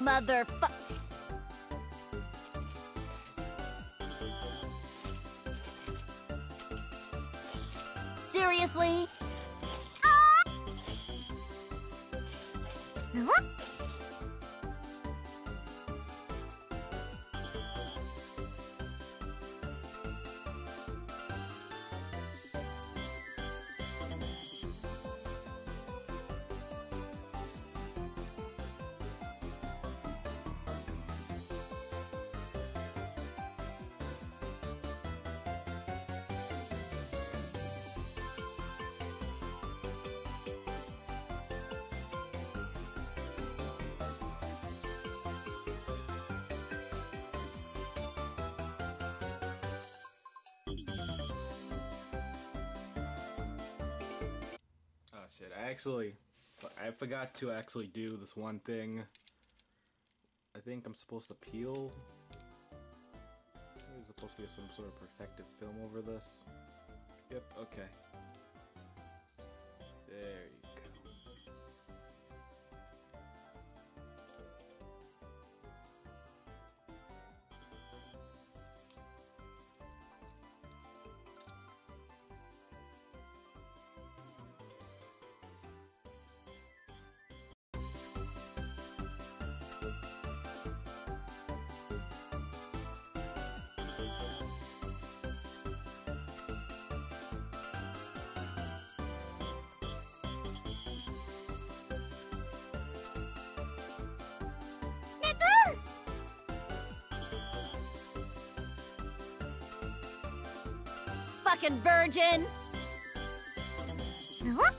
Motherfuck. Seriously? Ah! Huh? Shit, I actually, I forgot to actually do this one thing. I think I'm supposed to peel. There's supposed to be some sort of protective film over this. Yep, okay. There virgin! Huh?